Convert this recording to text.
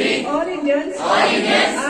All Indians. All Indians.